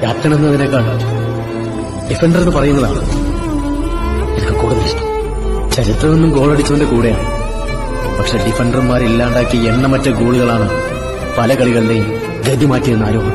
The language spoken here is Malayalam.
ക്യാപ്റ്റൻ എന്നതിനേക്കാൾ ഡിഫൻഡർ എന്ന് പറയുന്നതാണ് എനിക്ക് കൂടുതൽ ഇഷ്ടം. ചരിത്രമൊന്നും ഗോളടിച്ചവന്റെ കൂടെയാണ്. പക്ഷെ ഡിഫൻഡർമാരില്ലാണ്ടാക്കിയ എണ്ണമറ്റ ഗോളുകളാണ് പല കളികളുടെയും ഗതി മാറ്റിയെന്ന് ആരും